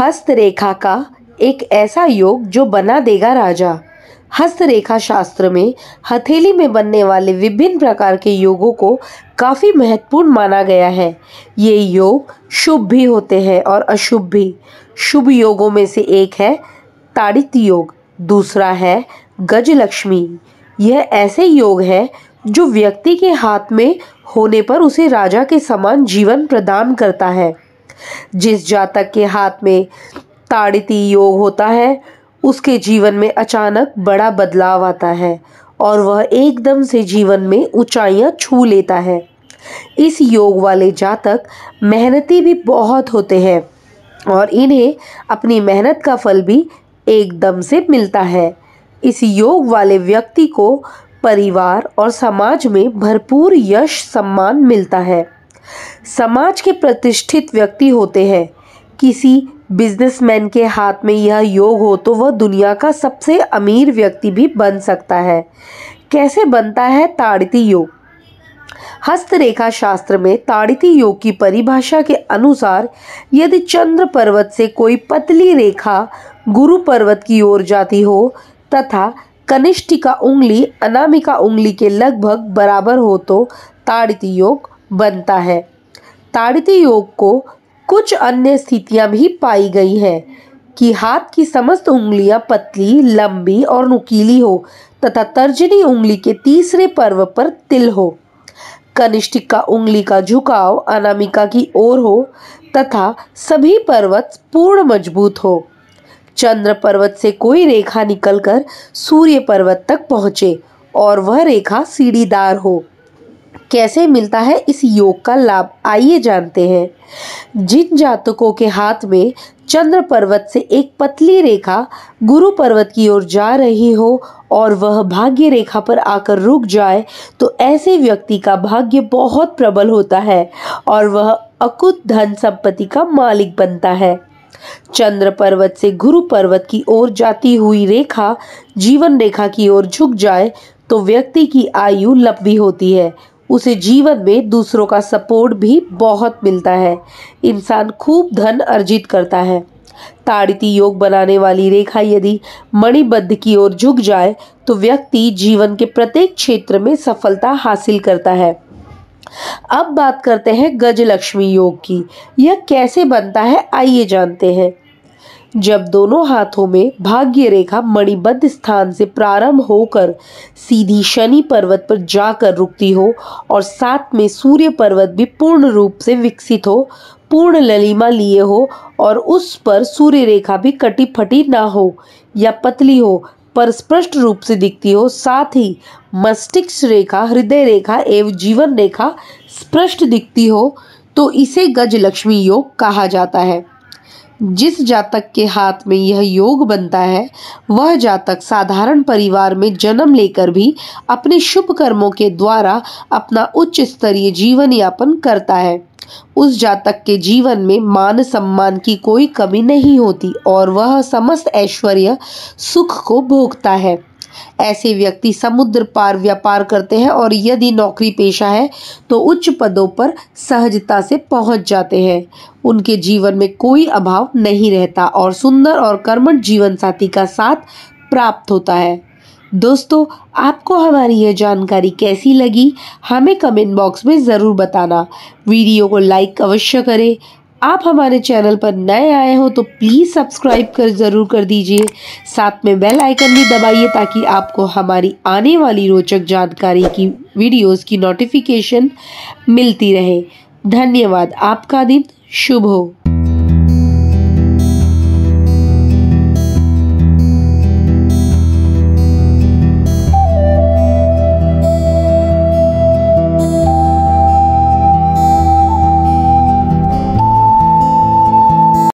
हस्तरेखा का एक ऐसा योग जो बना देगा राजा। हस्तरेखा शास्त्र में हथेली में बनने वाले विभिन्न प्रकार के योगों को काफ़ी महत्वपूर्ण माना गया है। ये योग शुभ भी होते हैं और अशुभ भी। शुभ योगों में से एक है ताड़ित योग, दूसरा है गजलक्ष्मी। यह ऐसे योग है जो व्यक्ति के हाथ में होने पर उसे राजा के समान जीवन प्रदान करता है। जिस जातक के हाथ में ताड़िती योग होता है, उसके जीवन में अचानक बड़ा बदलाव आता है और वह एकदम से जीवन में ऊंचाइयाँ छू लेता है। इस योग वाले जातक मेहनती भी बहुत होते हैं और इन्हें अपनी मेहनत का फल भी एकदम से मिलता है। इस योग वाले व्यक्ति को परिवार और समाज में भरपूर यश सम्मान मिलता है। समाज के प्रतिष्ठित व्यक्ति होते हैं। किसी बिजनेसमैन के हाथ में यह योग हो तो वह दुनिया का सबसे अमीर व्यक्ति भी बन सकता है। कैसे बनता है ताड़ती योग? हस्तरेखा शास्त्र में ताड़िती योग की परिभाषा के अनुसार यदि चंद्र पर्वत से कोई पतली रेखा गुरु पर्वत की ओर जाती हो तथा कनिष्ठिका उंगली अनामिका उंगली के लगभग बराबर हो तो ताड़िती योग बनता है। ताड़िती योग को कुछ अन्य स्थितियाँ भी पाई गई हैं कि हाथ की समस्त उंगलियाँ पतली, लंबी और नुकीली हो तथा तर्जनी उंगली के तीसरे पर्व पर तिल हो। कनिष्ठिका उंगली का झुकाव अनामिका की ओर हो तथा सभी पर्वत पूर्ण मज़बूत हो। चंद्र पर्वत से कोई रेखा निकलकर सूर्य पर्वत तक पहुँचे और वह रेखा सीढ़ीदार हो। कैसे मिलता है इस योग का लाभ? आइए जानते हैं। जिन जातकों के हाथ में चंद्र पर्वत से एक पतली रेखा गुरु पर्वत की ओर जा रही हो और वह भाग्य रेखा पर आकर रुक जाए तो ऐसे व्यक्ति का भाग्य बहुत प्रबल होता है और वह अकुत धन संपत्ति का मालिक बनता है। चंद्र पर्वत से गुरु पर्वत की ओर जाती हुई रेखा जीवन रेखा की ओर झुक जाए तो व्यक्ति की आयु लंबी होती है। उसे जीवन में दूसरों का सपोर्ट भी बहुत मिलता है। इंसान खूब धन अर्जित करता है। ताड़िती योग बनाने वाली रेखा यदि मणिबद्ध की ओर झुक जाए तो व्यक्ति जीवन के प्रत्येक क्षेत्र में सफलता हासिल करता है। अब बात करते हैं गजलक्ष्मी योग की। यह कैसे बनता है, आइए जानते हैं। जब दोनों हाथों में भाग्य रेखा मणिबद्ध स्थान से प्रारंभ होकर सीधी शनि पर्वत पर जाकर रुकती हो और साथ में सूर्य पर्वत भी पूर्ण रूप से विकसित हो, पूर्ण ललिमा लिए हो और उस पर सूर्य रेखा भी कटी फटी ना हो या पतली हो, पर स्पष्ट रूप से दिखती हो, साथ ही मस्तिष्क रेखा, हृदय रेखा एवं जीवन रेखा स्पष्ट दिखती हो तो इसे गज लक्ष्मी योग कहा जाता है। जिस जातक के हाथ में यह योग बनता है, वह जातक साधारण परिवार में जन्म लेकर भी अपने शुभ कर्मों के द्वारा अपना उच्च स्तरीय जीवन यापन करता है। उस जातक के जीवन में मान सम्मान की कोई कमी नहीं होती और वह समस्त ऐश्वर्य, सुख को भोगता है। ऐसे व्यक्ति समुद्र पार व्यापार करते हैं और यदि नौकरी पेशा है तो उच्च पदों पर सहजता से पहुँच जाते हैं। उनके जीवन में कोई अभाव नहीं रहता और सुंदर और कर्मठ जीवन साथी का साथ प्राप्त होता है। दोस्तों, आपको हमारी यह जानकारी कैसी लगी? हमें कमेंट बॉक्स में ज़रूर बताना। वीडियो को लाइक अवश्य करें आप हमारे चैनल पर नए आए हो तो प्लीज़ सब्सक्राइब कर ज़रूर कर दीजिए। साथ में बेल आइकन भी दबाइए ताकि आपको हमारी आने वाली रोचक जानकारी की वीडियोस की नोटिफिकेशन मिलती रहे। धन्यवाद। आपका दिन शुभ हो।